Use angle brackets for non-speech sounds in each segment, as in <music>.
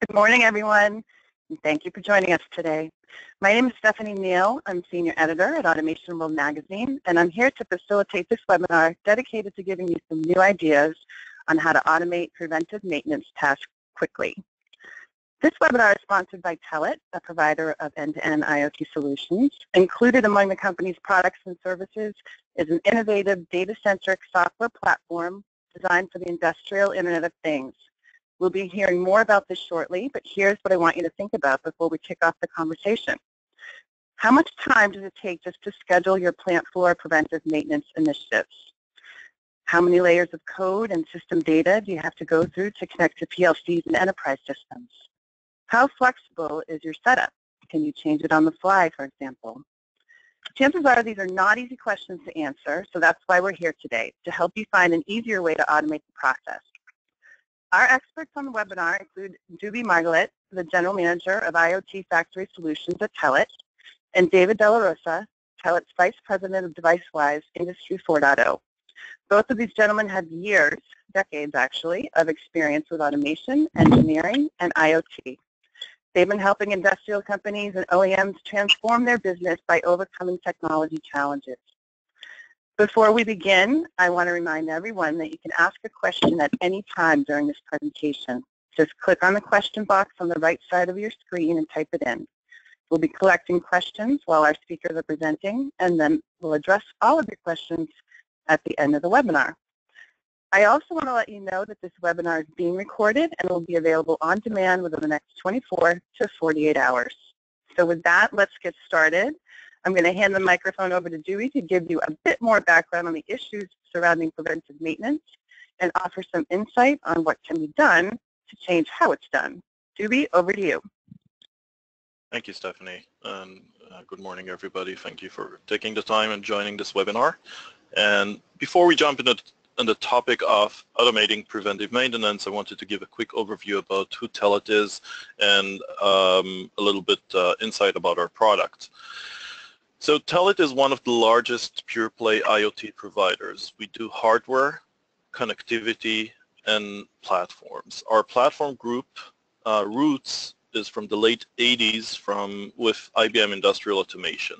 Good morning, everyone. And thank you for joining us today. My name is Stephanie Neal. I'm Senior Editor at Automation World Magazine, and I'm here to facilitate this webinar dedicated to giving you some new ideas on how to automate preventive maintenance tasks quickly. This webinar is sponsored by Telit, a provider of end-to-end -end IoT solutions. Included among the company's products and services is an innovative data-centric software platform designed for the industrial Internet of Things. We'll be hearing more about this shortly, but here's what I want you to think about before we kick off the conversation. How much time does it take just to schedule your plant floor preventive maintenance initiatives? How many layers of code and system data do you have to go through to connect to PLCs and enterprise systems? How flexible is your setup? Can you change it on the fly, for example? Chances are these are not easy questions to answer, so that's why we're here today, to help you find an easier way to automate the process. Our experts on the webinar include Dubey Margalit, the General Manager of IoT Factory Solutions at Telit, and David Della Rosa, Telit's Vice President of DeviceWise Industry 4.0. Both of these gentlemen have years, decades actually, of experience with automation, engineering, and IoT. They've been helping industrial companies and OEMs transform their business by overcoming technology challenges. Before we begin, I want to remind everyone that you can ask a question at any time during this presentation. Just click on the question box on the right side of your screen and type it in. We'll be collecting questions while our speakers are presenting, and then we'll address all of your questions at the end of the webinar. I also want to let you know that this webinar is being recorded and will be available on demand within the next 24 to 48 hours. So with that, let's get started. I'm going to hand the microphone over to Dewey to give you a bit more background on the issues surrounding preventive maintenance and offer some insight on what can be done to change how it's done. Dewey, over to you. Thank you, Stephanie. And uh, good morning, everybody. Thank you for taking the time and joining this webinar. And before we jump into on the topic of automating preventive maintenance, I wanted to give a quick overview about who Telit is and um, a little bit uh, insight about our product. So Telit is one of the largest pure play IoT providers. We do hardware, connectivity, and platforms. Our platform group uh, roots is from the late 80s from with IBM Industrial Automation.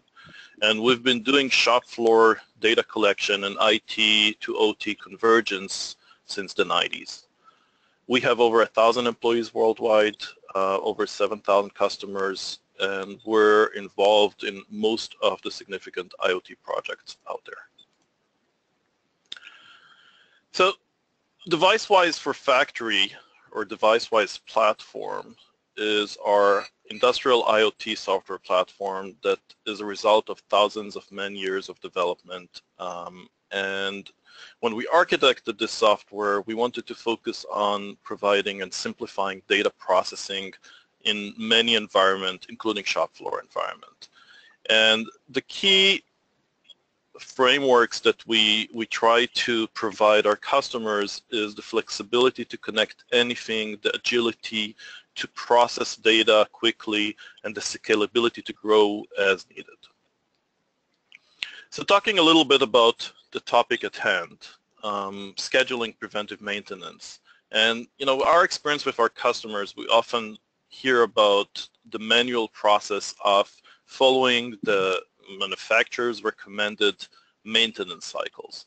And we've been doing shop floor data collection and IT to OT convergence since the 90s. We have over a thousand employees worldwide, uh, over 7,000 customers, and we're involved in most of the significant IoT projects out there. So DeviceWise for Factory or DeviceWise platform is our industrial IoT software platform that is a result of thousands of man years of development. Um, and when we architected this software, we wanted to focus on providing and simplifying data processing in many environments, including shop floor environment. And the key frameworks that we, we try to provide our customers is the flexibility to connect anything, the agility to process data quickly, and the scalability to grow as needed. So talking a little bit about the topic at hand, um, scheduling preventive maintenance. And you know, our experience with our customers, we often hear about the manual process of following the manufacturer's recommended maintenance cycles.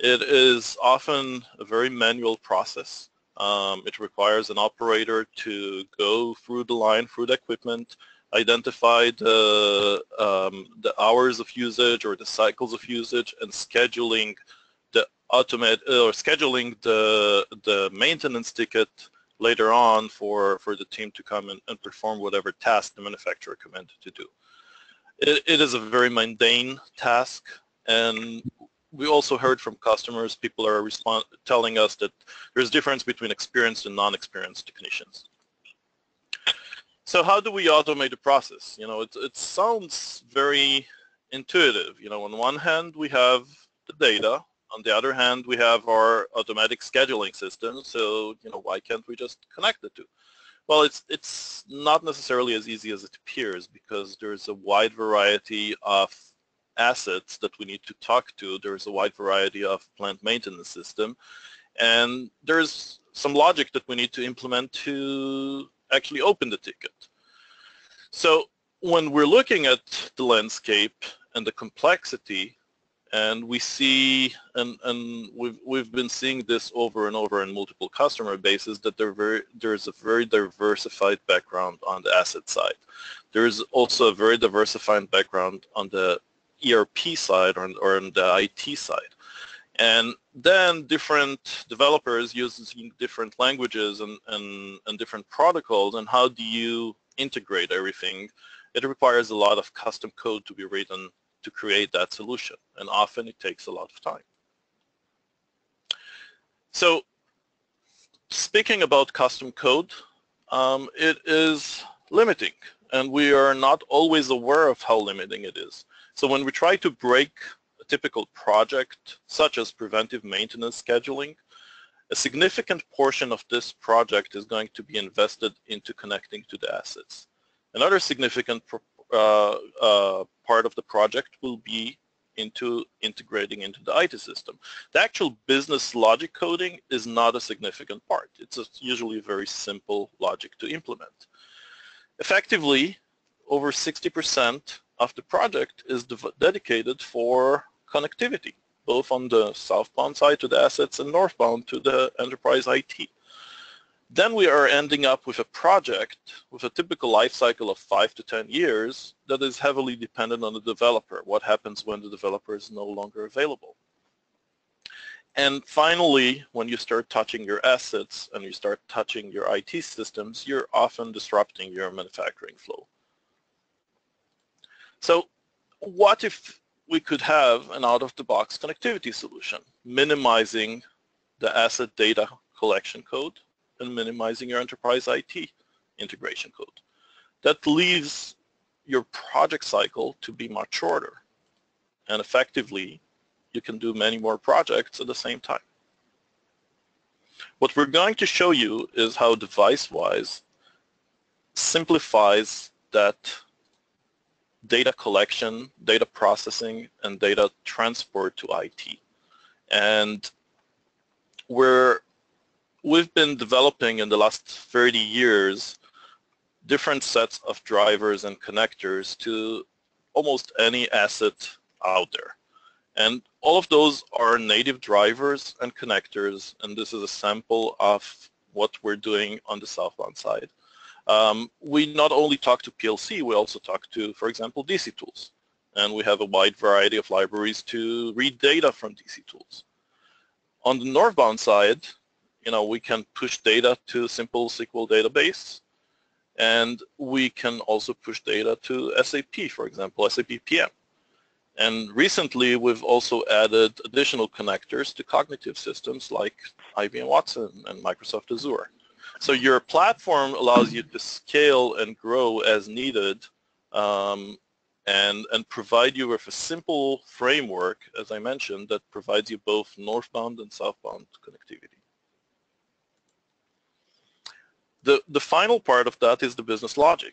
It is often a very manual process. Um, it requires an operator to go through the line, through the equipment, identify the, um, the hours of usage or the cycles of usage and scheduling the automate or scheduling the, the maintenance ticket later on for, for the team to come and, and perform whatever task the manufacturer commanded to do. It, it is a very mundane task and we also heard from customers, people are respond, telling us that there's a difference between experienced and non-experienced technicians. So how do we automate the process? You know, it, it sounds very intuitive. You know, on one hand, we have the data on the other hand, we have our automatic scheduling system, so you know why can't we just connect the two? Well, it's it's not necessarily as easy as it appears because there's a wide variety of assets that we need to talk to. There's a wide variety of plant maintenance system, and there's some logic that we need to implement to actually open the ticket. So when we're looking at the landscape and the complexity, and we see, and, and we've, we've been seeing this over and over in multiple customer bases, that very, there's a very diversified background on the asset side. There is also a very diversified background on the ERP side or, or on the IT side. And then different developers using different languages and, and, and different protocols, and how do you integrate everything? It requires a lot of custom code to be written to create that solution, and often it takes a lot of time. So speaking about custom code, um, it is limiting, and we are not always aware of how limiting it is. So when we try to break a typical project, such as preventive maintenance scheduling, a significant portion of this project is going to be invested into connecting to the assets. Another significant Uh, uh, part of the project will be into integrating into the IT system. The actual business logic coding is not a significant part. It's usually very simple logic to implement. Effectively, over 60% of the project is dedicated for connectivity, both on the southbound side to the assets and northbound to the enterprise IT. Then we are ending up with a project with a typical life cycle of five to 10 years that is heavily dependent on the developer. What happens when the developer is no longer available? And finally, when you start touching your assets and you start touching your IT systems, you're often disrupting your manufacturing flow. So what if we could have an out-of-the-box connectivity solution, minimizing the asset data collection code and minimizing your enterprise IT integration code. That leaves your project cycle to be much shorter. And effectively, you can do many more projects at the same time. What we're going to show you is how DeviceWise simplifies that data collection, data processing, and data transport to IT. And we're, we've been developing in the last 30 years different sets of drivers and connectors to almost any asset out there. And all of those are native drivers and connectors, and this is a sample of what we're doing on the southbound side. Um, we not only talk to PLC, we also talk to, for example, DC tools. And we have a wide variety of libraries to read data from DC tools. On the northbound side, you know, we can push data to a simple SQL database, and we can also push data to SAP, for example, SAP PM. And recently, we've also added additional connectors to cognitive systems like IBM Watson and Microsoft Azure. So your platform allows you to scale and grow as needed um, and, and provide you with a simple framework, as I mentioned, that provides you both northbound and southbound connectivity. The, the final part of that is the business logic.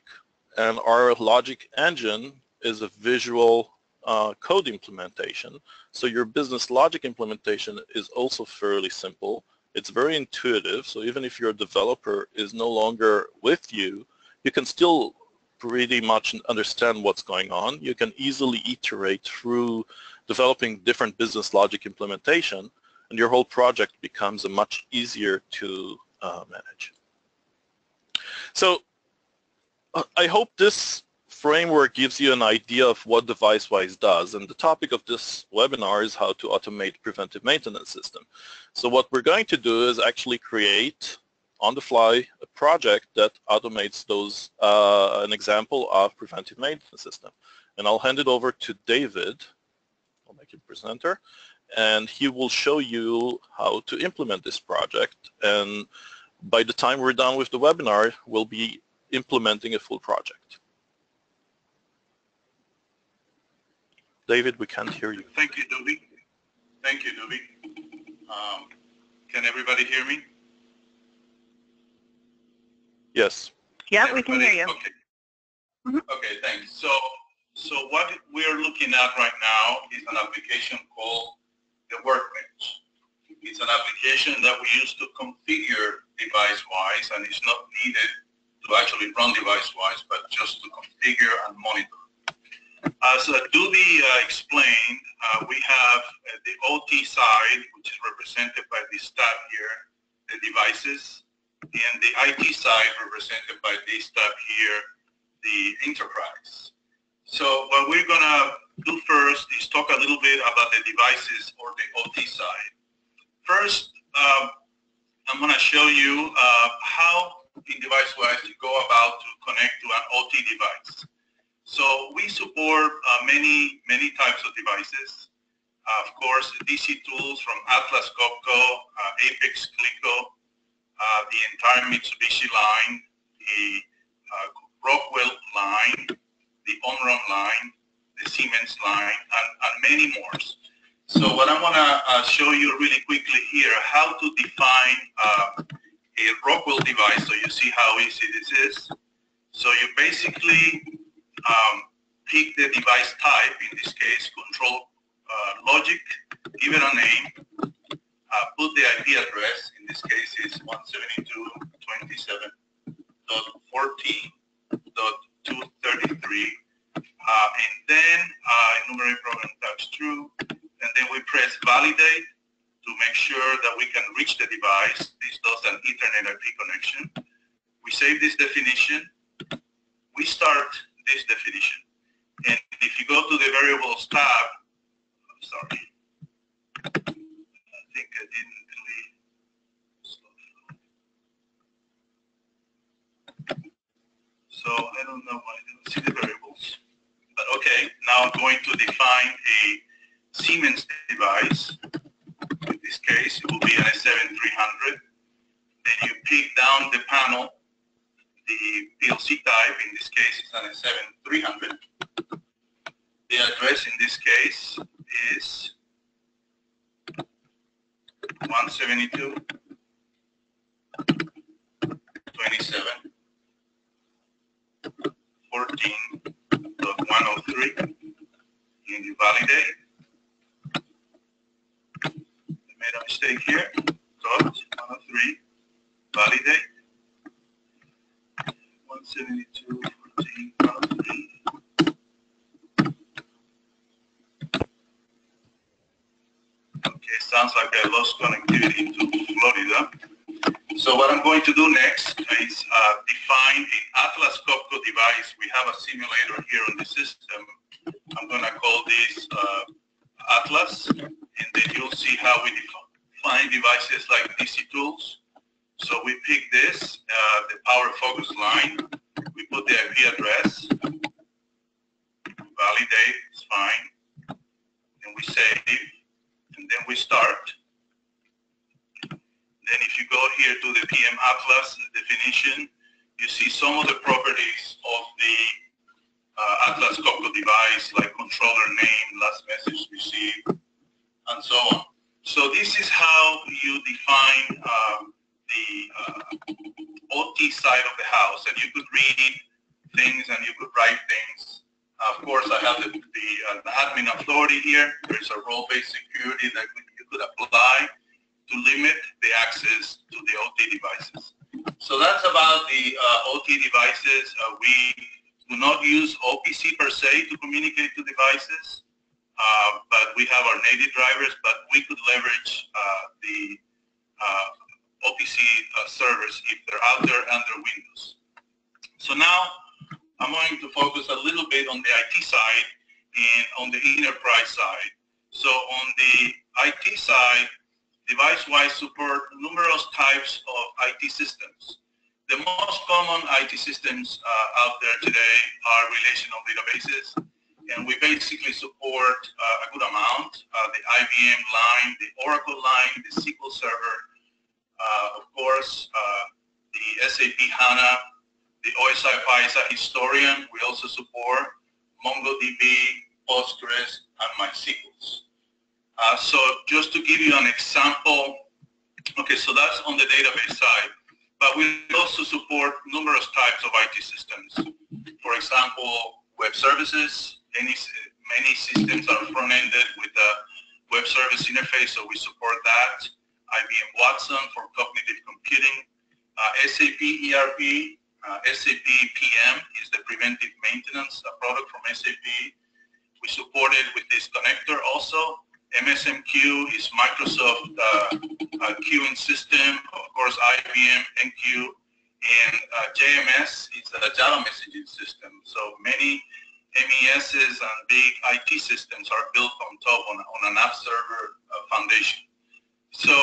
And our logic engine is a visual uh, code implementation. So your business logic implementation is also fairly simple. It's very intuitive, so even if your developer is no longer with you, you can still pretty much understand what's going on. You can easily iterate through developing different business logic implementation, and your whole project becomes a much easier to uh, manage. So uh, I hope this framework gives you an idea of what DeviceWise does. And the topic of this webinar is how to automate preventive maintenance system. So what we're going to do is actually create on the fly a project that automates those, uh, an example of preventive maintenance system. And I'll hand it over to David, I'll make you presenter, and he will show you how to implement this project. And by the time we're done with the webinar, we'll be implementing a full project. David, we can't hear you. Thank you, Doobie. Thank you, Doobie. Um, can everybody hear me? Yes. Yeah, we can hear you. Okay. Mm -hmm. Okay, thanks. So, so what we're looking at right now is an application called the Workbench. It's an application that we use to configure DeviceWise, and it's not needed to actually run DeviceWise, but just to configure and monitor. As uh, Dudy uh, explained, uh, we have uh, the OT side, which is represented by this tab here, the devices, and the IT side represented by this tab here, the enterprise. So what we're going to do first is talk a little bit about the devices or the OT side. First, um, I'm going to show you uh, how in DeviceWise you go about to connect to an OT device. So we support uh, many, many types of devices. Uh, of course, DC tools from Atlas Copco, uh, Apex Cleco, uh, the entire Mitsubishi line, the uh, Rockwell line, the Omron line, the Siemens line, and, and many more. So what I want to uh, show you really quickly here, how to define uh, a Rockwell device so you see how easy this is. So you basically um, pick the device type, in this case control uh, logic, give it a name, uh, put the IP address, in this case is 172.27.14.233, uh, and then uh, enumerate program types true, and then we press validate to make sure that we can reach the device. This does an Ethernet IP connection. We save this definition. We start this definition. And if you go to the variables tab, I'm sorry, I think I didn't delete. So I don't know why I didn't see the variables. But okay, now I'm going to define a Siemens device. In this case, it will be an S7300. Then you pick down the panel, the PLC type, in this case it's an S7300. The address in this case is 172 27 14 103 and you validate. I made a mistake here. Dot 103, validate. 172, 14, 103. Okay, sounds like I lost connectivity to Florida. So what I'm going to do next is uh, define an Atlas Copco device. We have a simulator here on the system. I'm going to call this uh, Atlas, and then you'll see how we define devices like DC tools. So we pick this, uh, the power focus line. We put the IP address, validate, it's fine. And we save, and then we start. Then if you go here to the PM Atlas definition, you see some of the properties of the uh, Atlas Copco device, like controller name, last message received, and so on. So this is how you define um, the uh, OT side of the house, and you could read things and you could write things. of course, I have the, the uh, admin authority here. There's a role-based security that you could apply to limit the access to the OT devices. So that's about the uh, OT devices. Uh, we do not use OPC per se to communicate to devices, uh, but we have our native drivers, but we could leverage uh, the uh, OPC uh, servers if they're out there under Windows. So now I'm going to focus a little bit on the IT side and on the enterprise side. So on the IT side, DeviceWise support numerous types of IT systems. The most common IT systems uh, out there today are relational databases, and we basically support uh, a good amount. Uh, the IBM line, the Oracle line, the SQL Server, uh, of course, uh, the SAP HANA, the OSI PISA Historian. We also support MongoDB, Postgres, and MySQL. Uh, so just to give you an example, okay, so that's on the database side, but we also support numerous types of IT systems. For example, web services, any, many systems are front-ended with a web service interface, so we support that. IBM Watson for cognitive computing, uh, SAP ERP, Uh, SAP PM is the preventive maintenance a product from SAP. We support it with this connector also. MSMQ is Microsoft uh, uh, queuing system, of course IBM MQ, and uh, JMS is a Java messaging system. So many MESs and big IT systems are built on top on, on an app server uh, foundation. So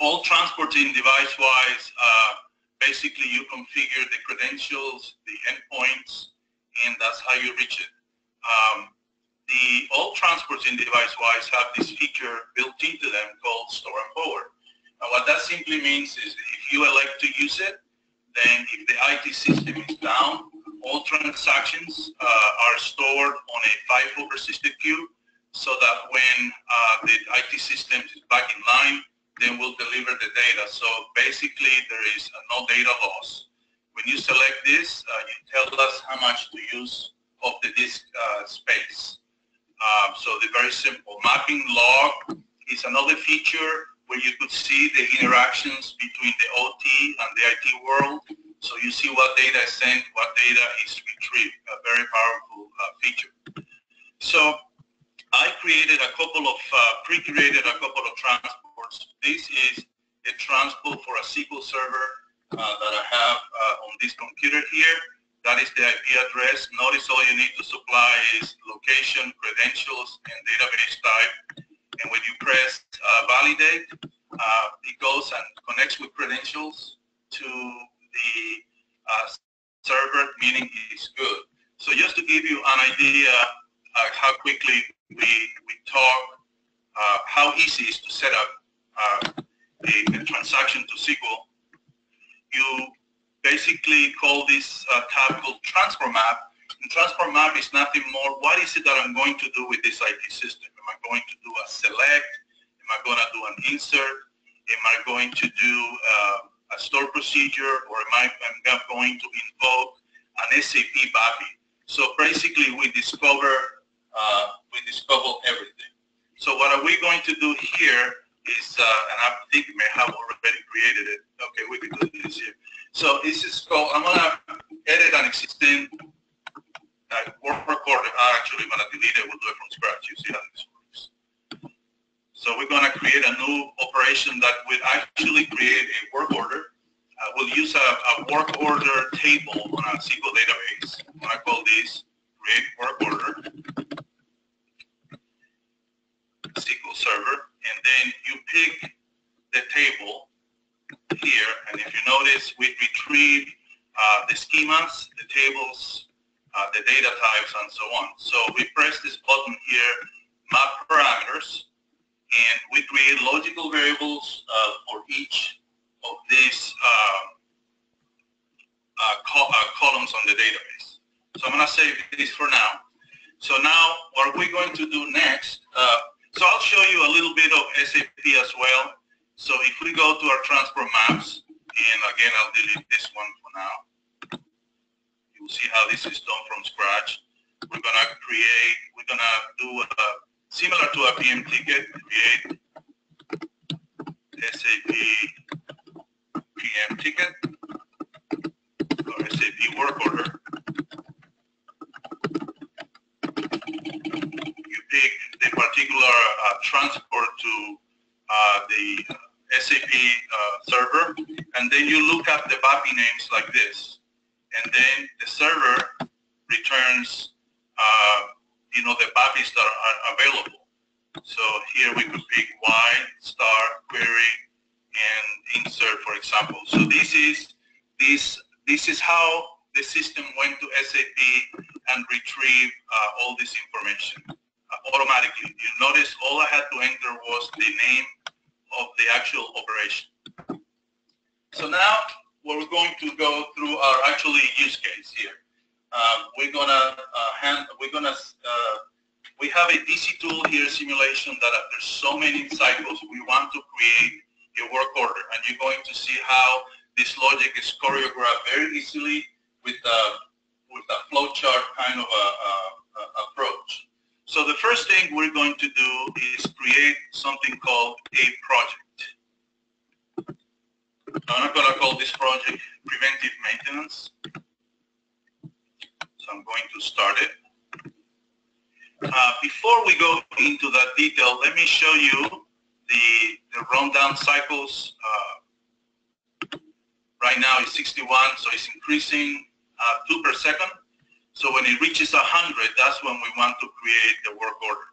all transporting DeviceWise, uh, basically you configure the credentials, the endpoints, and that's how you reach it. Um, the all transporting DeviceWise have this feature built into them called store and forward. And what that simply means is if you elect to use it, then if the IT system is down, all transactions uh, are stored on a FIFO persistent queue so that when uh, the IT system is back in line, then we'll deliver the data. So basically, there is no data loss. When you select this, uh, you tell us how much to use of the disk uh, space. Um, so the very simple mapping log is another feature where you could see the interactions between the OT and the IT world. So you see what data is sent, what data is retrieved, a very powerful uh, feature. So I created a couple of, uh, pre-created a couple of transports. This is a transport for a SQL server uh, that I have uh, on this computer here. That is the IP address. Notice all you need to supply is location, credentials, and database type. And when you press uh, validate, uh, it goes and connects with credentials to the uh, server, meaning it's good. So just to give you an idea uh, how quickly we, we talk, uh, how easy it is to set up uh, a, a transaction to SQL, you basically call this uh, tab called transfer map. And transfer map is nothing more, what is it that I'm going to do with this IT system? Am I going to do a select? Am I going to do an insert? Am I going to do uh, a store procedure? Or am I am going to invoke an SAP BAPI? So basically we discover, uh, we discover everything. So what are we going to do here is, uh, and I think we may have already created it. Okay, we can do this here. So this is called, I'm gonna edit an existing uh, work recorder. I'm actually gonna delete it, we'll do it from scratch. You see how this works. So we're gonna create a new operation that will actually create a work order. Uh, we'll use a, a, work order table on a SQL database. I'm gonna call this create work order SQL server, and then you pick the table here, and if you notice, we retrieve uh, the schemas, the tables, uh, the data types, and so on. So we press this button here, map parameters, and we create logical variables uh, for each of these uh, uh, col uh, columns on the database. So I'm going to save this for now. So now what we're we going to do next? so I'll show you a little bit of SAP as well. So if we go to our transport maps, and again, I'll delete this one for now. You'll see how this is done from scratch. We're gonna create, we're gonna do a, similar to a PM ticket, create SAP PM ticket or SAP work order. You pick the particular uh, transport to uh, the SAP uh, server, and then you look up the BAPI names like this, and then the server returns, uh, you know, the BAPIs that are available. So here we could pick Y, star, query, and insert, for example. So this is this this is how the system went to SAP and retrieved uh, all this information uh, automatically. You notice all I had to enter was the name of the actual operation. So now we're going to go through our actually use case here. Um, we're gonna uh, hand, we're gonna, uh, we have a DC tool here simulation that after so many cycles we want to create a work order and you're going to see how this logic is choreographed very easily with a, uh, with a flowchart kind of a, a, a approach. So the first thing we're going to do is create something called a project. I'm going to call this project preventive maintenance. I'm going to start it. Uh, before we go into that detail, let me show you the, the rundown cycles. Uh, right now it's 61, so it's increasing uh, 2 per second. So when it reaches 100, that's when we want to create the work order.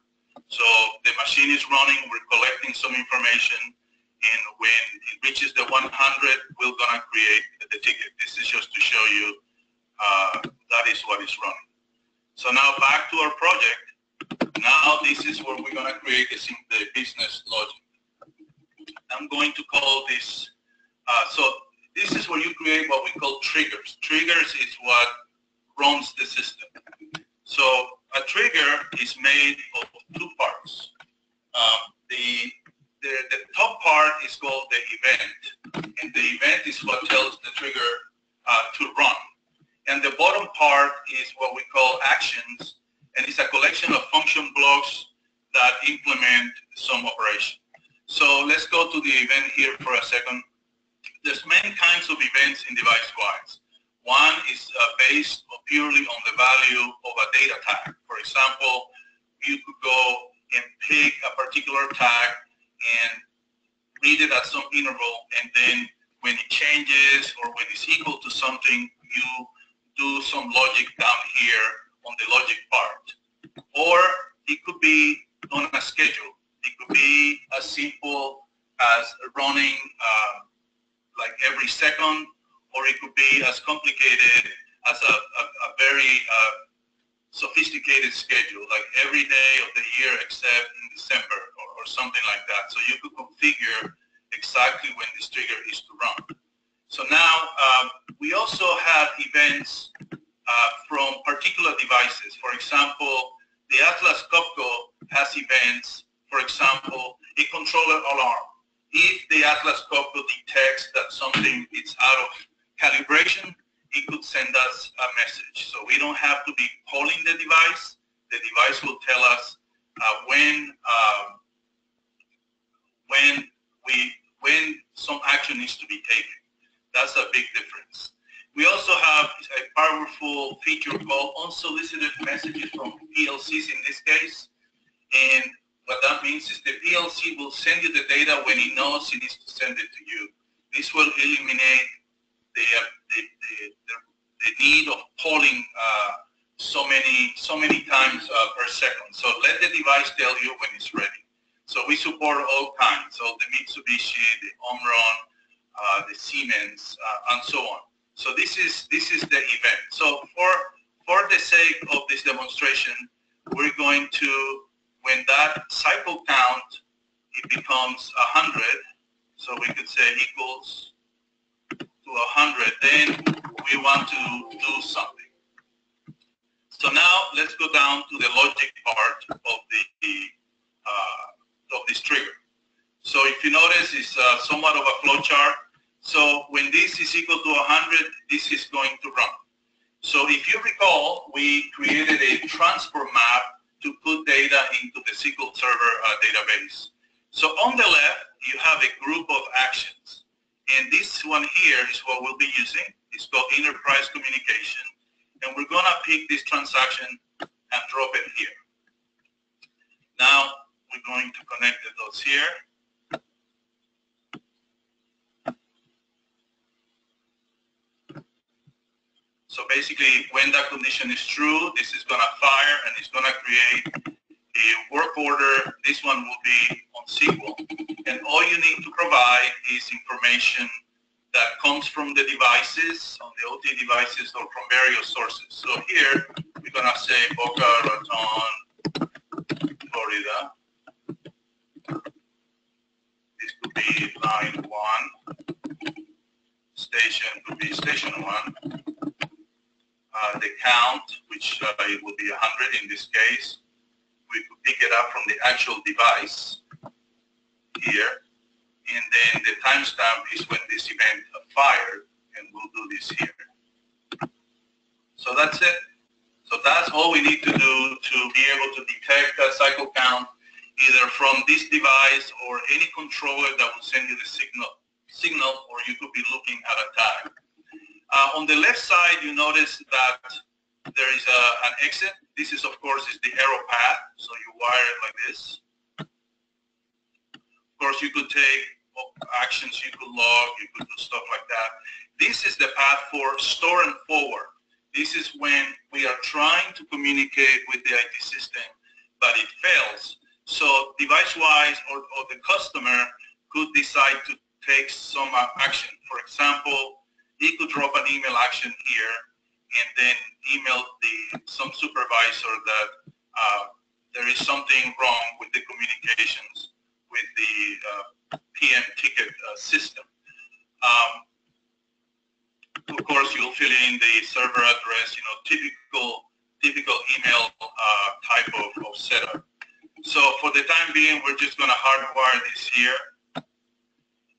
So the machine is running, we're collecting some information, and when it reaches the 100, we're going to create the ticket. This is just to show you uh, that is what is running. So now back to our project. Now this is where we're going to create the, the business logic. I'm going to call this, uh, so this is where you create what we call triggers. Triggers is what runs the system. So a trigger is made of two parts. Um, the, the, the top part is called the event, and the event is what tells the trigger uh, to run. And the bottom part is what we call actions, and it's a collection of function blocks that implement some operation. So let's go to the event here for a second. There's many kinds of events in DeviceWise. One is uh, based purely on the value of a data tag. For example, you could go and pick a particular tag and read it at some interval, and then when it changes or when it's equal to something, you do some logic down here on the logic part. Or it could be on a schedule. It could be as simple as running uh, like every second, or it could be as complicated as a, a, a very uh, sophisticated schedule, like every day of the year except in December or, or something like that. So you could configure exactly when this trigger is to run. So now um, we also have events uh, from particular devices. For example, the Atlas Copco has events, for example, a controller alarm. If the Atlas Copco detects that something is out of calibration, it could send us a message. So we don't have to be polling the device. The device will tell us uh, when um, when we when some action needs to be taken. That's a big difference. We also have a powerful feature called unsolicited messages from PLCs in this case. And what that means is the PLC will send you the data when it knows it needs to send it to you. This will eliminate the, the, the, the need of polling uh, so many so many times uh, per second. So let the device tell you when it's ready. So we support all kinds, so the Mitsubishi, the Omron, uh, the Siemens, uh, and so on. So this is this is the event. So for for the sake of this demonstration, we're going to when that cycle count it becomes a hundred. So we could say equals to a hundred. Then we want to do something. So now let's go down to the logic part of the uh, of this trigger. So if you notice, it's uh, somewhat of a flow chart. So when this is equal to 100, this is going to run. So if you recall, we created a transport map to put data into the SQL Server uh, database. So on the left, you have a group of actions. And this one here is what we'll be using. It's called enterprise communication. And we're going to pick this transaction and drop it here. Now, we're going to connect the dots here. So basically, when that condition is true, this is going to fire and it's going to create a work order. This one will be on SQL. And all you need to provide is information that comes from the devices, on the OT devices or from various sources. So here, we're going to say Boca Raton, Florida. This could be line one. Station could be station one uh, the count, which uh, it would be 100 in this case. We could pick it up from the actual device here. And then the timestamp is when this event fired, and we'll do this here. So that's it. So that's all we need to do to be able to detect a cycle count either from this device or any controller that will send you the signal signal or you could be looking at a tag. Uh, on the left side, you notice that there is a, an exit. This is, of course, is the arrow path. So you wire it like this. Of course, you could take actions, you could log, you could do stuff like that. This is the path for store and forward. This is when we are trying to communicate with the IT system, but it fails. So DeviceWise or, or the customer could decide to take some action. For example, he could drop an email action here and then email the some supervisor that uh, there is something wrong with the communications with the uh, PM ticket uh, system. Um, of course, you'll fill in the server address, you know, typical typical email uh, type of, of setup. So for the time being, we're just going to hardwire this here,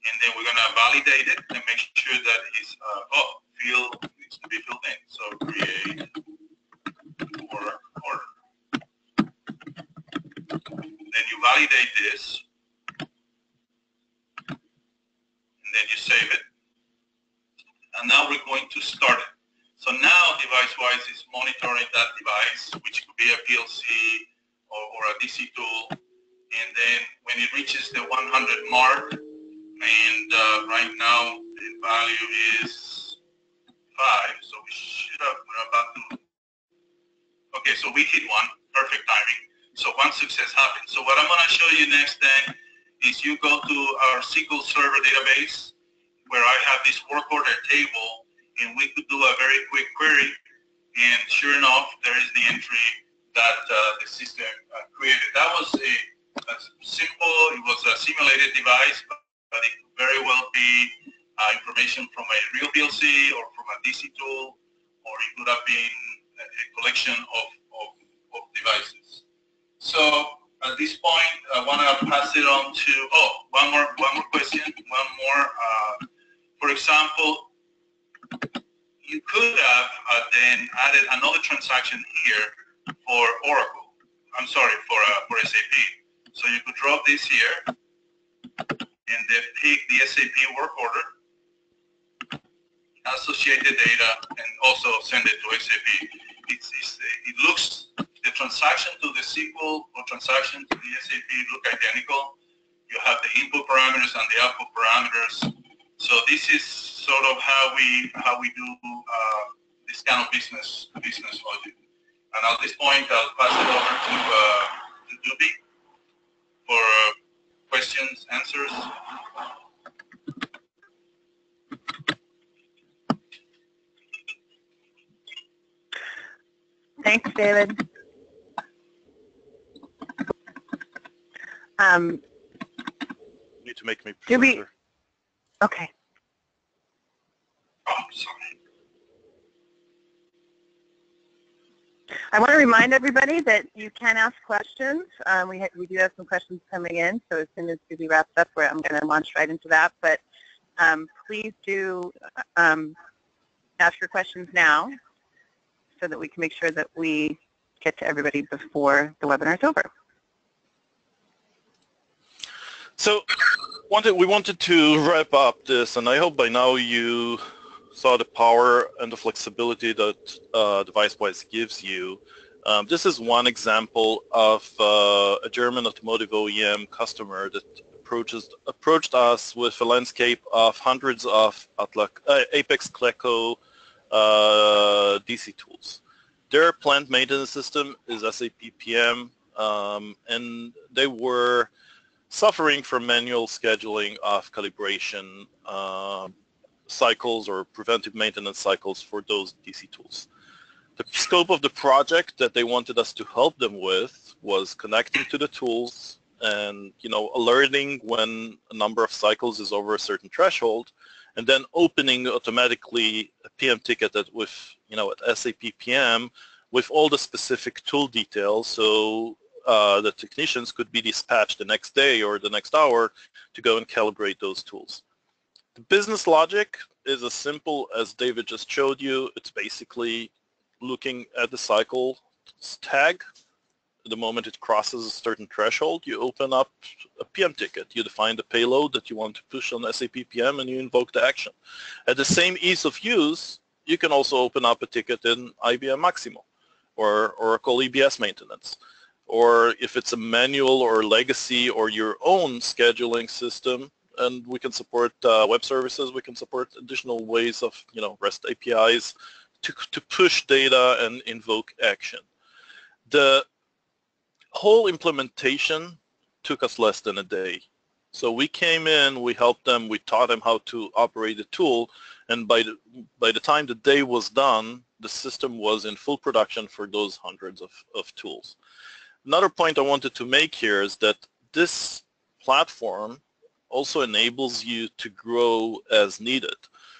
and then we're going to validate it and make sure that it's, uh, oh, field needs to be filled in. So create order, order. Then you validate this, and then you save it and now we're going to start it. So now DeviceWise is monitoring that device, which could be a PLC or, or a DC tool. And then when it reaches the 100 mark, and uh, right now the value is 5, so we should have, we're about to, okay, so we hit one, perfect timing. So one success happened. So what I'm going to show you next then is you go to our SQL Server database, where I have this work order table and we could do a very quick query and sure enough there is the entry that uh, the system uh, created. That was a, a, simple, it was a simulated device but it could very well be uh, information from a real PLC or from a DC tool or it could have been a, a collection of, of, of devices. So at this point, I want to pass it on to, oh, one more, one more question, one more uh, for example, you could have uh, then added another transaction here for Oracle. I'm sorry, for, uh, for SAP. So you could drop this here and then pick the SAP work order, associated data, and also send it to SAP. It's, it's, it looks, the transaction to the SQL or transaction to the SAP look identical. You have the input parameters and the output parameters so this is sort of how we how we do uh, this kind of business business logic. And at this point, I'll pass it over to uh, to Duby for uh, questions, answers. Thanks, David. Um, you need to make me presenter. Okay. Oh, sorry. I want to remind everybody that you can ask questions. Um, we, we do have some questions coming in, so as soon as Judy wraps up, I'm going to launch right into that. But um, please do um, ask your questions now so that we can make sure that we get to everybody before the webinar is over. So wanted, we wanted to wrap up this, and I hope by now you saw the power and the flexibility that uh, DeviceWise gives you. Um, this is one example of uh, a German automotive OEM customer that approaches, approached us with a landscape of hundreds of uh, Apex Cleco uh, DC tools. Their plant maintenance system is SAP PM, um, and they were suffering from manual scheduling of calibration uh, cycles or preventive maintenance cycles for those DC tools. The scope of the project that they wanted us to help them with was connecting to the tools and you know alerting when a number of cycles is over a certain threshold and then opening automatically a PM ticket that with you know at SAP PM with all the specific tool details so uh, the technicians could be dispatched the next day or the next hour to go and calibrate those tools. The business logic is as simple as David just showed you. It's basically looking at the cycle tag the moment it crosses a certain threshold, you open up a PM ticket. You define the payload that you want to push on SAP PM and you invoke the action. At the same ease of use, you can also open up a ticket in IBM Maximo or Oracle EBS maintenance. Or if it's a manual or legacy or your own scheduling system, and we can support uh, web services, we can support additional ways of, you know, REST APIs to, to push data and invoke action. The whole implementation took us less than a day. So we came in, we helped them, we taught them how to operate the tool, and by the, by the time the day was done, the system was in full production for those hundreds of, of tools. Another point I wanted to make here is that this platform also enables you to grow as needed.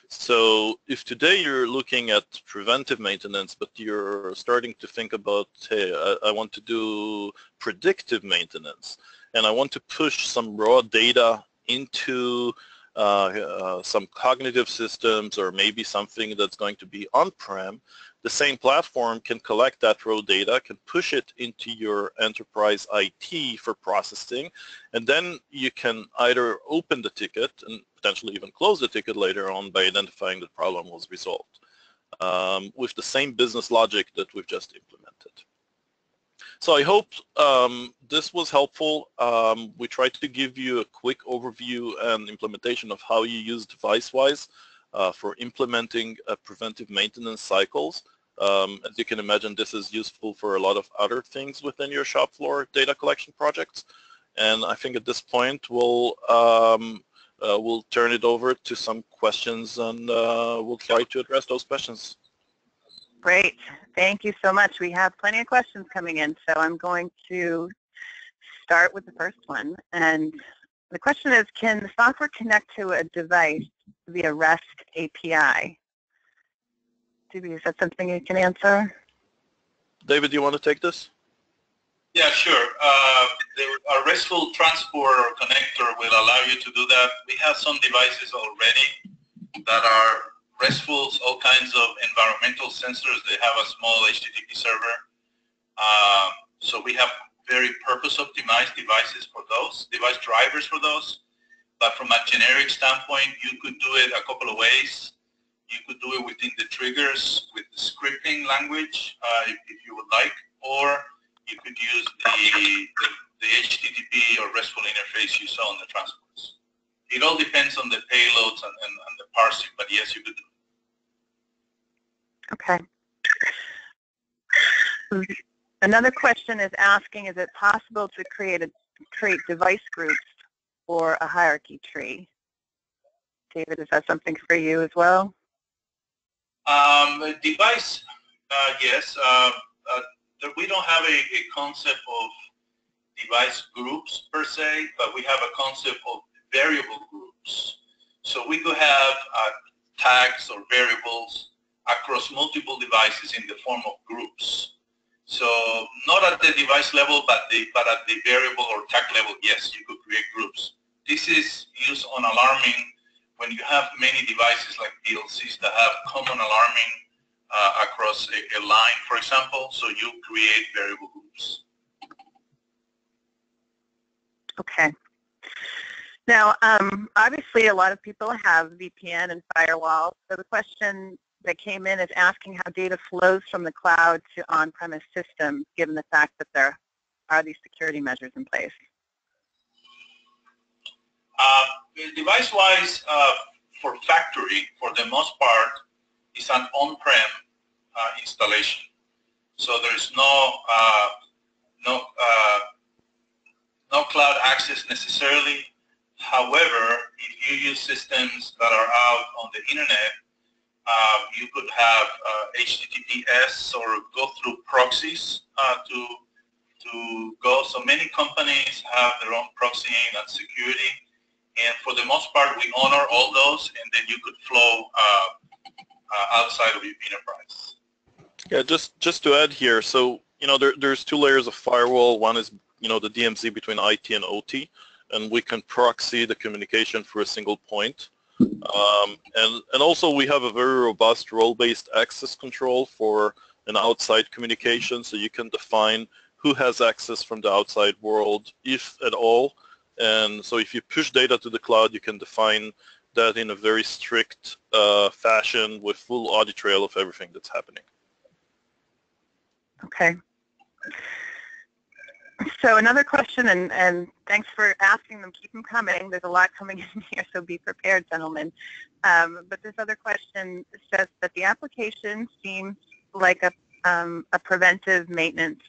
So if today you're looking at preventive maintenance, but you're starting to think about, hey, I, I, want to do predictive maintenance, and I want to push some raw data into uh, uh, some cognitive systems or maybe something that's going to be on-prem, the same platform can collect that raw data, can push it into your enterprise IT for processing, and then you can either open the ticket and potentially even close the ticket later on by identifying the problem was resolved um, with the same business logic that we've just implemented. So I hope um, this was helpful. Um, we tried to give you a quick overview and implementation of how you use DeviceWise for implementing uh, preventive maintenance cycles. Um, as you can imagine, this is useful for a lot of other things within your shop floor data collection projects. And I think at this point, we'll, um, uh, we'll turn it over to some questions and uh, we'll try to address those questions. Great. Thank you so much. We have plenty of questions coming in, so I'm going to start with the first one. And the question is, can the software connect to a device via REST API? Duby, is that something you can answer? David, do you want to take this? Yeah, sure. Uh, the, RESTful transport or connector will allow you to do that. We have some devices already that are RESTful, all kinds of environmental sensors. They have a small HTTP server. Uh, so we have very purpose-optimized devices for those, device drivers for those. But from a generic standpoint, you could do it a couple of ways. You could do it within the triggers with the scripting language, uh, if, if, you would like, or you could use the, the, the, HTTP or RESTful interface you saw on the transports. It all depends on the payloads and, and, and the parsing, but yes, you could do it. Okay. Another question is asking, is it possible to create a create device groups or a hierarchy tree. David, is that something for you as well? Um, device, uh, yes. Uh, uh, we don't have a, a, concept of device groups per se, but we have a concept of variable groups. So we could have uh, tags or variables across multiple devices in the form of groups. So not at the device level, but, the, but at the variable or tag level, yes, you could create groups. This is used on alarming when you have many devices like PLCs that have common alarming uh, across a, a line, for example, so you create variable groups. Okay. Now, um, obviously, a lot of people have VPN and firewalls. So the question that came in is asking how data flows from the cloud to on-premise systems, given the fact that there are these security measures in place. Uh, DeviceWise, uh, for factory, for the most part, is an on-prem uh, installation. So there's no uh, no uh, no cloud access necessarily. However, if you use systems that are out on the internet, uh, you could have HTTPS or go through proxies to to go. So many companies have their own proxying and security and for the most part, we honor all those, and then you could flow uh, uh, outside of your enterprise. Yeah, just just to add here, so you know there, there's two layers of firewall. One is you know the DMZ between IT and OT, and we can proxy the communication through a single point. Um, and and also we have a very robust role-based access control for an outside communication, so you can define who has access from the outside world, if at all. And so if you push data to the cloud, you can define that in a very strict uh, fashion with full audit trail of everything that's happening. Okay. So another question, and, and thanks for asking them. Keep them coming. There's a lot coming <laughs> in here, so be prepared, gentlemen. Um, but this other question says that the application seems like a, um, a preventive maintenance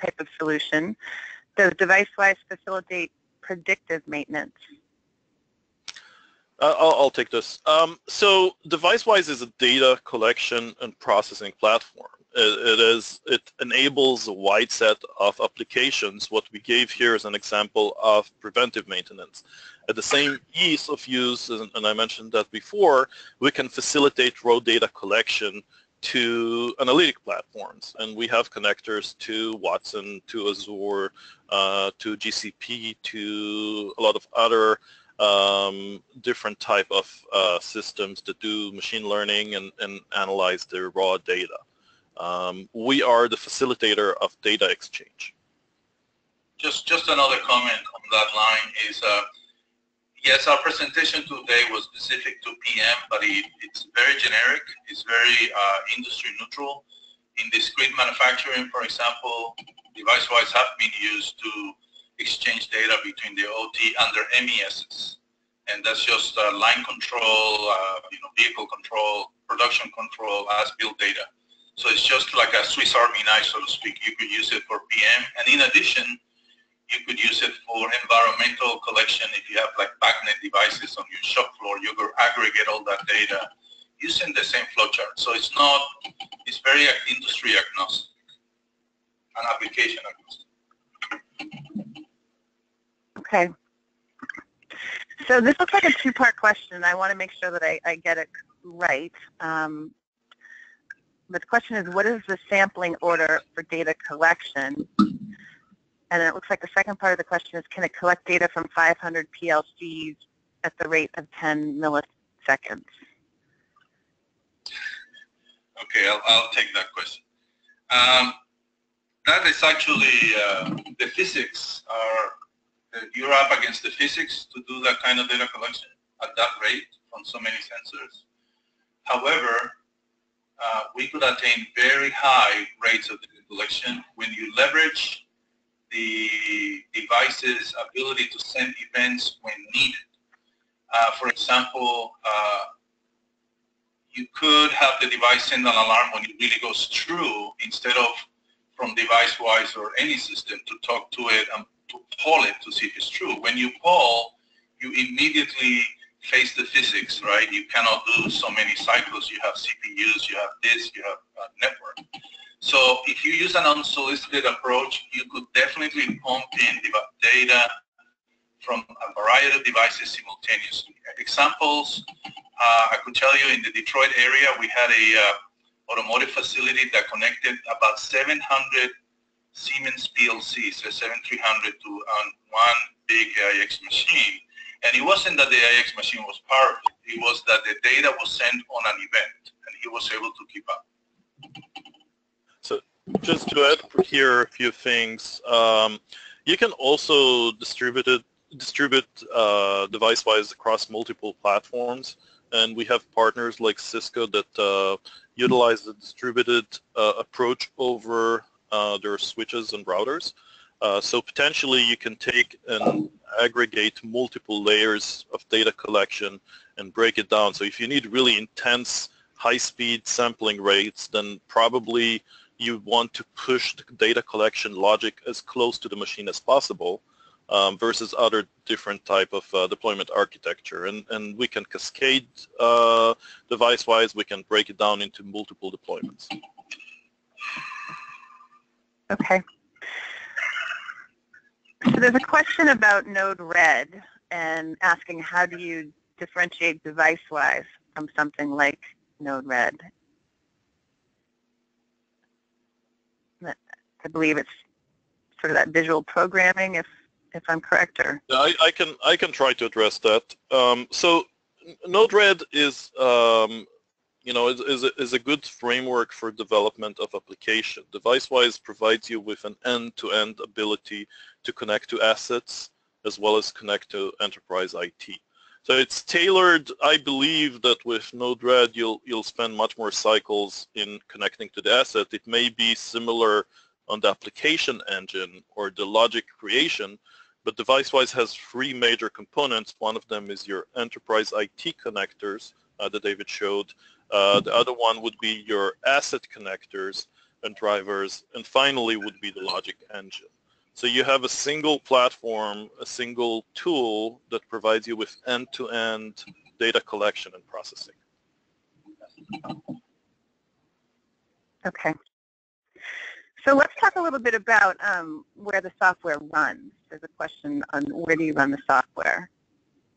type of solution. Does DeviceWise facilitate predictive maintenance? Uh, I'll, I'll, take this. Um, so DeviceWise is a data collection and processing platform. It, it is it enables a wide set of applications. What we gave here is an example of preventive maintenance. At the same ease of use, and, and I mentioned that before, we can facilitate raw data collection to analytic platforms. And we have connectors to Watson, to Azure, uh, to GCP, to a lot of other um, different type of uh, systems that do machine learning and, and analyze the raw data. Um, we are the facilitator of data exchange. Just, just another comment on that line is uh, Yes, our presentation today was specific to PM, but it, it's very generic. It's very uh, industry neutral. In discrete manufacturing, for example, DeviceWise have been used to exchange data between the OT and their MESs. And that's just uh, line control, uh, you know, vehicle control, production control, as-built data. So it's just like a Swiss Army knife, so to speak. You could use it for PM. And in addition, you could use it for environmental collection. If you have like BACnet devices on your shop floor, you could aggregate all that data using the same flowchart. So it's not, it's very industry agnostic and application agnostic. Okay. So this looks like a two-part question. I want to make sure that I, I get it right. Um, the question is, what is the sampling order for data collection? And it looks like the second part of the question is, can it collect data from 500 PLCs at the rate of 10 milliseconds? Okay, I'll, I'll take that question. Um, that is actually, uh, the physics are, uh, you're up against the physics to do that kind of data collection at that rate from so many sensors. However, uh, we could attain very high rates of data collection when you leverage the device's ability to send events when needed. Uh, for example, uh, you could have the device send an alarm when it really goes true instead of from DeviceWise or any system to talk to it and to poll it to see if it's true. When you poll, you immediately face the physics, right? You cannot do so many cycles. You have CPUs, you have this, you have a network. So if you use an unsolicited approach, you could definitely pump in data from a variety of devices simultaneously. Examples, uh, I could tell you in the Detroit area, we had a uh, automotive facility that connected about 700 Siemens PLCs, a 7300 to um, one big AIX machine. And it wasn't that the AIX machine was powerful. It was that the data was sent on an event, and he was able to keep up just to add here a few things, um, you can also distribute it, distribute uh, DeviceWise across multiple platforms, and we have partners like Cisco that uh, utilize the distributed uh, approach over uh, their switches and routers. Uh, so potentially you can take and aggregate multiple layers of data collection and break it down. So if you need really intense high-speed sampling rates, then probably you want to push the data collection logic as close to the machine as possible um, versus other different type of uh, deployment architecture. And, and we can cascade uh, DeviceWise, we can break it down into multiple deployments. Okay. So there's a question about Node-RED and asking how do you differentiate DeviceWise from something like Node-RED. I believe it's sort of that visual programming, if if I'm correct, or I, I can I can try to address that. Um, so Node-RED is um, you know, is, is, a, is a good framework for development of application. DeviceWise provides you with an end-to-end -end ability to connect to assets as well as connect to enterprise IT. So it's tailored, I believe that with Node-RED you'll, you'll spend much more cycles in connecting to the asset. It may be similar on the application engine or the logic creation, but DeviceWise has three major components. One of them is your enterprise IT connectors uh, that David showed. Uh, the other one would be your asset connectors and drivers. And finally would be the logic engine. So you have a single platform, a single tool that provides you with end-to-end -end data collection and processing. Okay. So let's talk a little bit about um, where the software runs. There's a question on where do you run the software.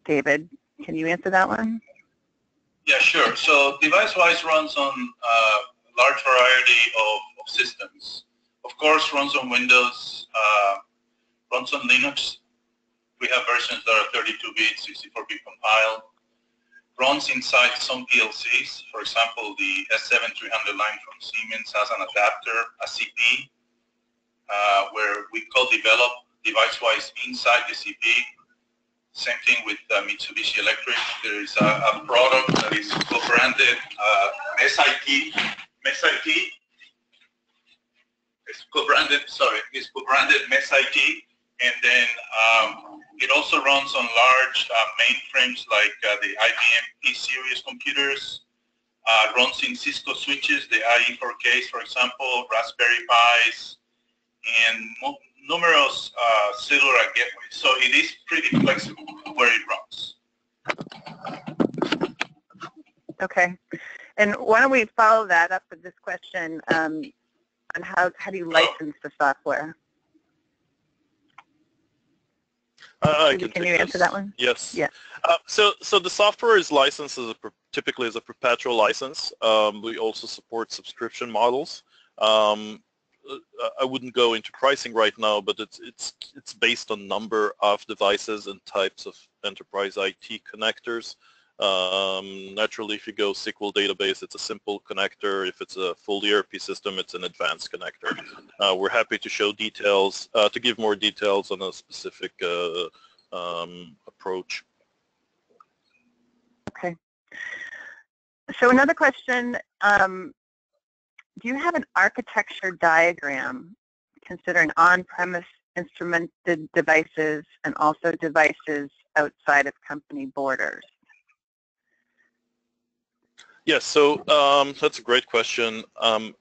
David, can you answer that one? Yeah, sure. So DeviceWise runs on a uh, large variety of, of, systems. Of course, runs on Windows, uh, runs on Linux. We have versions that are 32-bit, 64-bit compiled. Runs inside some PLCs. For example, the S7300 line from Siemens has an adapter, a CP, uh, where we co-develop DeviceWise inside the CP. Same thing with uh, Mitsubishi Electric. There is a, a product that is co-branded uh, MESIT. MESIT. It's co-branded, sorry, it's co-branded MESIT. And then um, it also runs on large uh, mainframes like uh, the IBM P-series computers. Uh, runs in Cisco switches, the IE4Ks, for example, Raspberry Pis, and numerous uh, cellular gateways. So it is pretty flexible where it runs. Okay. And why don't we follow that up with this question um, on how, how do you license the software? Uh, can, can you answer that one? Yes. Yeah. Uh, so, so the software is licensed as a typically as a perpetual license. Um, we also support subscription models. Um, uh, I wouldn't go into pricing right now, but it's it's it's based on number of devices and types of enterprise IT connectors. Um, naturally, if you go SQL database, it's a simple connector. If it's a full ERP system, it's an advanced connector. Uh, we're happy to show details, uh, to give more details on a specific uh, um, approach. Okay. So another question, um, do you have an architecture diagram considering on-premise instrumented devices and also devices outside of company borders? Yes, so um, that's a great question. Um,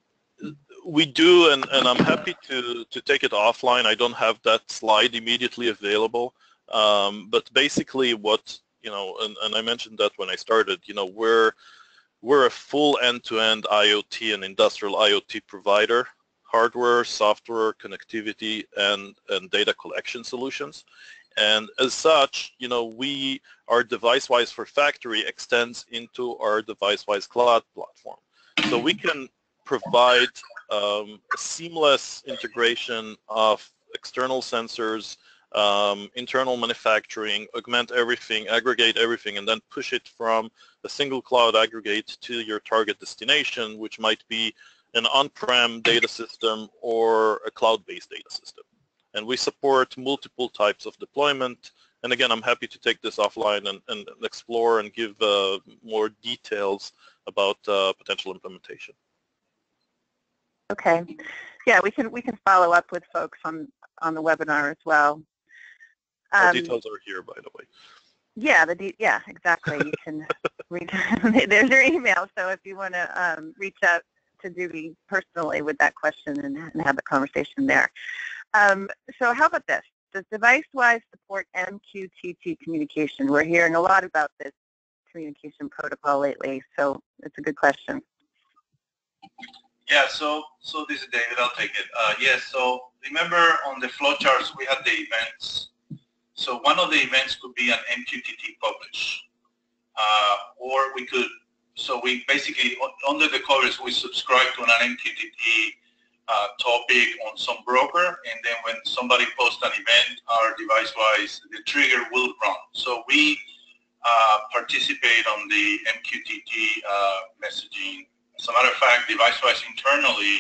we do, and, and, I'm happy to, to take it offline. I don't have that slide immediately available. Um, but basically what, you know, and, and, I mentioned that when I started, you know, we're, we're a full end-to-end -end IoT and industrial IoT provider, hardware, software, connectivity, and, and data collection solutions. And as such, you know, we, our DeviceWise for Factory extends into our DeviceWise Cloud platform. So we can provide um, seamless integration of external sensors, um, internal manufacturing, augment everything, aggregate everything, and then push it from a single cloud aggregate to your target destination, which might be an on-prem data system or a cloud-based data system and we support multiple types of deployment. And again, I'm happy to take this offline and, and explore and give uh, more details about uh, potential implementation. Okay. Yeah, we can we can follow up with folks on on the webinar as well. Um, details are here, by the way. Yeah, the yeah, exactly. You can <laughs> reach. <laughs> there's your email. So if you want to um, reach out to Dewey personally with that question and, and have a conversation there. Um, so how about this? Does DeviceWise support MQTT communication? We're hearing a lot about this communication protocol lately, so it's a good question. Yeah, so so this is David. I'll take it. Uh, yes, so remember on the flowcharts we had the events. So one of the events could be an MQTT publish, uh, or we could. So we basically under the covers we subscribe to an MQTT uh, topic on some broker, and then when somebody posts an event, our DeviceWise, the trigger will run. So we uh, participate on the MQTT uh, messaging. As a matter of fact, DeviceWise internally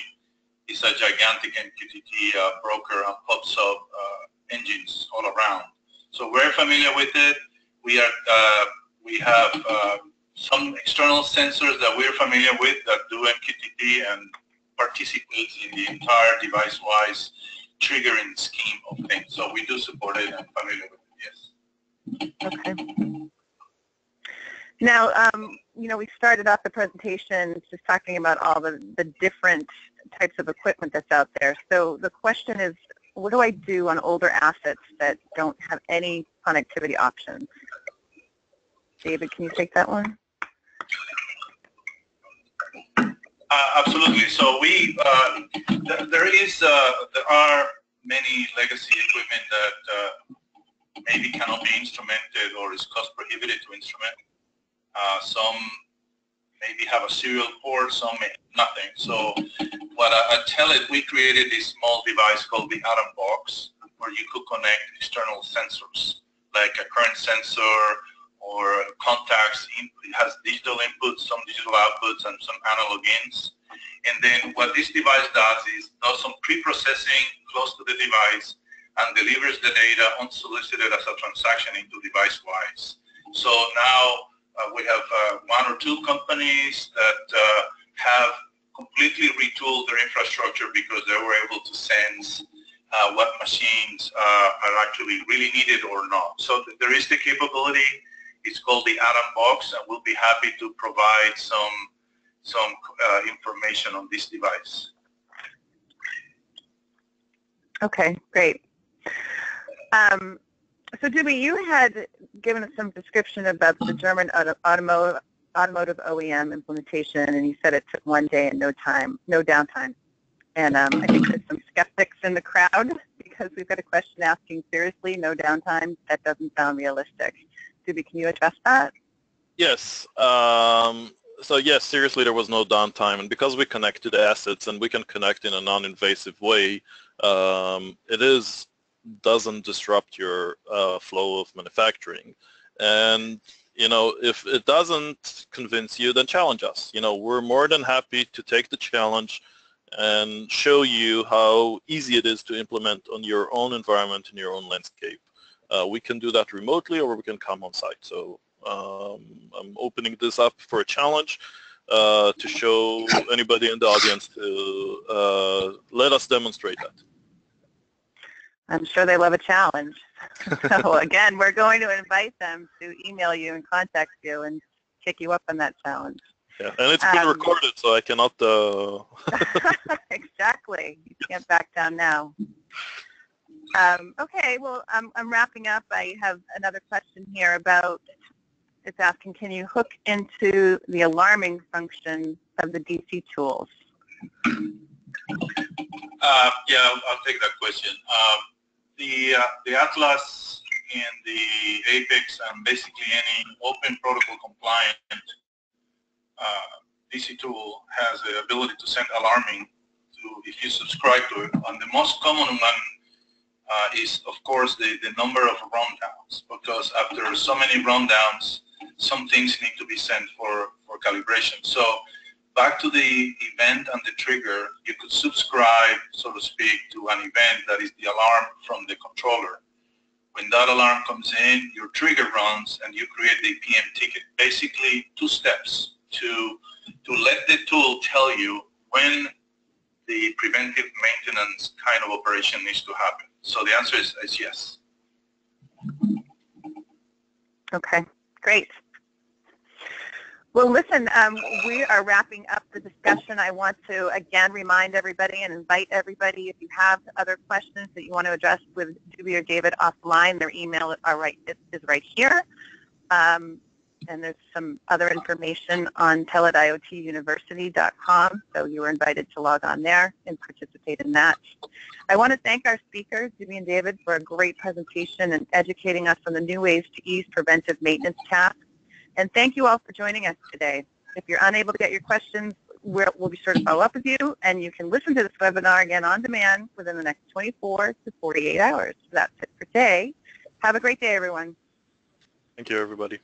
is a gigantic MQTT uh, broker and PubSub uh, engines all around. So we're familiar with it. We are we have some external sensors that we're familiar with that do MQTT and participates in the entire DeviceWise triggering scheme of things. So we do support it and familiar with it, yes. Okay. Now, um, you know, we started off the presentation just talking about all the, the different types of equipment that's out there. So the question is, what do I do on older assets that don't have any connectivity options? David, can you take that one? Uh, absolutely. So we, uh, th- there is, uh, there are many legacy equipment that uh, maybe cannot be instrumented or is cost prohibitive to instrument. Uh, some maybe have a serial port, some may nothing. So what I, I tell it, we created this small device called the Atom Box where you could connect external sensors like a current sensor or contacts. Has digital inputs, some digital outputs, and some analog ins. And then what this device does is does some pre-processing close to the device and delivers the data unsolicited as a transaction into DeviceWise. So now uh, we have uh, one or two companies that uh, have completely retooled their infrastructure because they were able to sense uh, what machines uh, are actually really needed or not. So th- there is the capability. It's called the Atom Box, and we'll be happy to provide some some uh, information on this device. Okay, great. Um, so, Duby, you had given us some description about the German auto- automotive automotive OEM implementation, and you said it took one day and no time, no downtime. And um, I think there's some skeptics in the crowd <laughs> because we've got a question asking seriously, no downtime. That doesn't sound realistic. Duby, can you address that? Yes. Um, so yes, seriously, there was no downtime, and because we connect to the assets and we can connect in a non-invasive way, um, it is doesn't disrupt your uh, flow of manufacturing. And you know, if it doesn't convince you, then challenge us. You know, we're more than happy to take the challenge and show you how easy it is to implement on your own environment in your own landscape. Uh, we can do that remotely or we can come on site. So um, I'm opening this up for a challenge uh, to show anybody in the audience to uh, let us demonstrate that. I'm sure they love a challenge. <laughs> so again, we're going to invite them to email you and contact you and kick you up on that challenge. Yeah, and it's been Um, recorded, so I cannot. Uh, <laughs> <laughs> exactly. You can't back down now. Um, okay, well, I'm, I'm wrapping up. I have another question here about, it's asking, can you hook into the alarming function of the DC tools? Uh, yeah, I'll, take that question. Um, the uh, the Atlas and the Apex and basically any open protocol compliant uh, DC tool has the ability to send alarming to if you subscribe to it. And the most common one uh, is, of course, the, the number of rundowns because after so many rundowns, some things need to be sent for, for calibration. So back to the event and the trigger, you could subscribe, so to speak, to an event that is the alarm from the controller. When that alarm comes in, your trigger runs and you create the PM ticket. Basically, two steps to, to let the tool tell you when the preventive maintenance kind of operation needs to happen. So the answer is, is yes. Okay, great. Well, listen, um, we are wrapping up the discussion. I want to again remind everybody and invite everybody if you have other questions that you want to address with Duby or David offline, their email are right, is, is right here. Um, and there's some other information on telitIoTuniversity.com, so you are invited to log on there and participate in that. I want to thank our speakers, Duby and David, for a great presentation and educating us on the new ways to ease preventive maintenance tasks. And thank you all for joining us today. If you're unable to get your questions, we'll, we'll be sure to follow up with you, and you can listen to this webinar again on demand within the next 24 to 48 hours. So that's it for today. Have a great day, everyone. thank you, everybody.